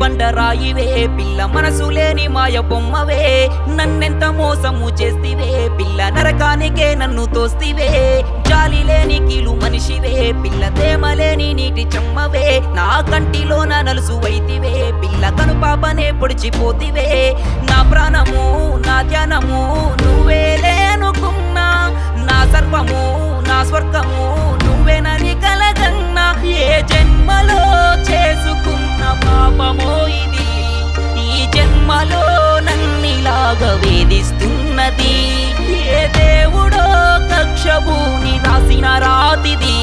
బండరాయివే పిల్ల మనసు లేని మాయ బొమ్మవే. నన్నెంత మోసము చేస్తివే పిల్ల నరకానికే నన్ను తోస్తివే. జాలి లేని కీలు మనిషివే పిల్ల తేమలేని నీటి చెమ్మవే. నా కంటిలోన నలుసు వైతివే పిల్ల కను పాపనే పొడిచిపోతివే. నా ప్రాణము నా ధ్యానము నువ్వే లేనుకున్నా. నా సర్వము నా స్వర్గము నువ్వేనని ప్రేమలో నన్నిలాగా వేధిస్తున్నది. ఏ దేవుడో కక్షభూని రాసిన రాతిది.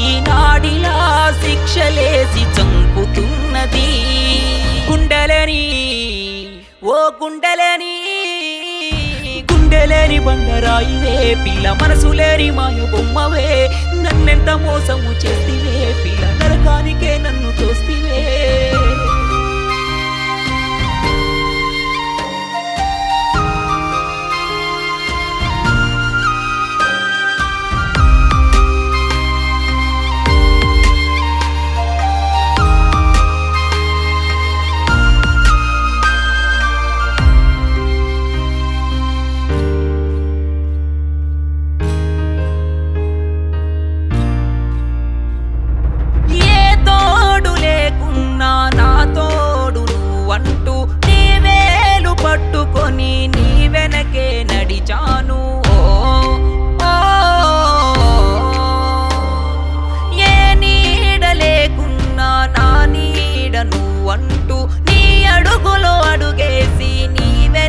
ఈనాడిలా శిక్షలేసి చంపుతున్నది. గుండెలేని ఓ గుండెలేని గుండెలేని బండరాయివే పిల్ల మనసు లేని మాయ బొమ్మవే నన్నెంత మోసము చేస్తివే పిల్ల నరకానికే నన్ను తోస్తివే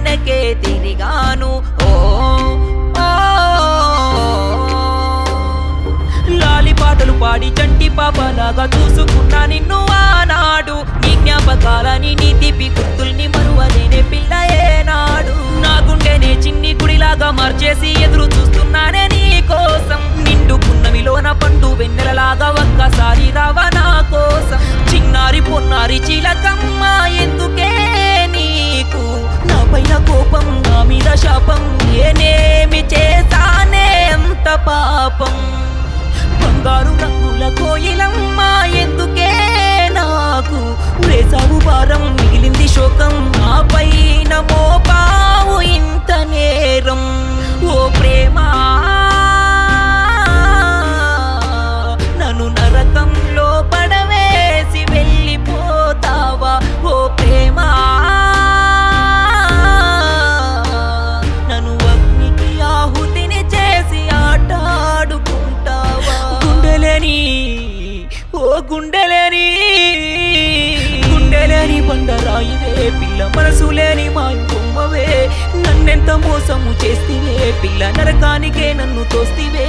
వెనకే తిరిగాను. ఓ లాలి పాటలు పాడి చంటి పాపలాగా చూసుకున్నా నిన్ను ఆనాడు. నీ జ్ఞాపకాలని నీ తీపి గుర్తుల్ని మరువలేనే పిల్ల ఏనాడు నా గుండెనే చిన్ని గుడిలాగా మార్చేసి శాపం నేనేమి చేశానే అంత పాపం. బంగారు రంగుల కోయిలమ్మ ఎందుకే నాకు? వేసావు భారం మిగిలింది శోకం నా పైన మోపావు గుండెలని ఓ గుండెలని. గుండెలేని బండరాయివే పిల్ల మనసు లేని మాయ బొమ్మవే. నన్నెంత మోసము చేస్తివే పిల్ల నరకానికే నన్ను తోస్తివే.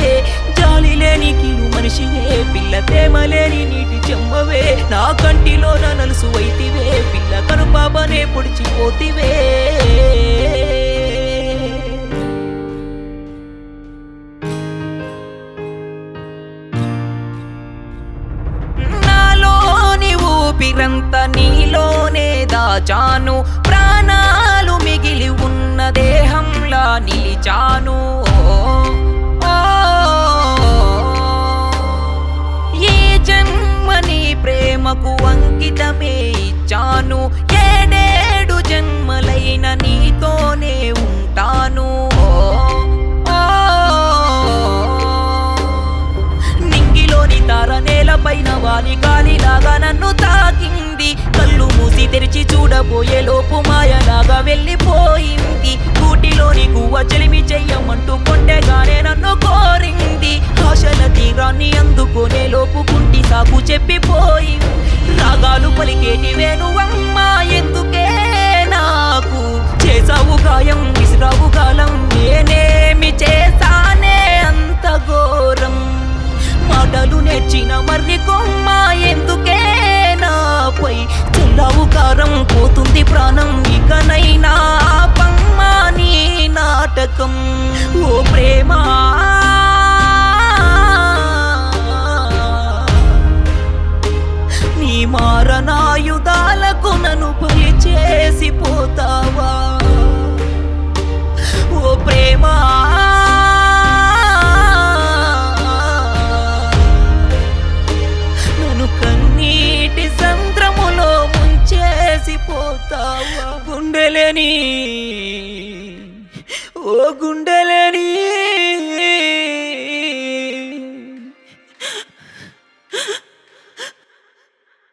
జాలి లేని కీడు మనిషివే పిల్ల తేమ లేని నీటి చెమ్మవే. నా కంటిలో నలుసు అయితివే పిల్ల కనుపాపనే పొడిచిపోతివే. ఊపిరంత నీలోనే దాచాను. ప్రాణాలు మిగిలి ఉన్న దేహంలా నిలిచాను ఏ జన్మని ప్రేమకు అంకితమే ఇచ్చాను. ఏడేడు జన్మలైన నీతోనే ఉంటాను. నింగిలోని తార నేలపైన వాలి గాలిలాగా నన్ను తా తెరిచి లోపు మాయలాగా వెళ్ళిపోయింది. కూటిలోని గువ్వ చెలిమి చెయ్యమంటూ కొండెగానే నన్ను కోరింది. ఆశల తీరాన్ని ఆయుధాలకు నన్ను బలి చేసిపోతావా ఓ ప్రేమ! నన్ను కన్నీటి సంద్రములో ముంచేసిపోతావా? గుండెలని ఓ గుండెలని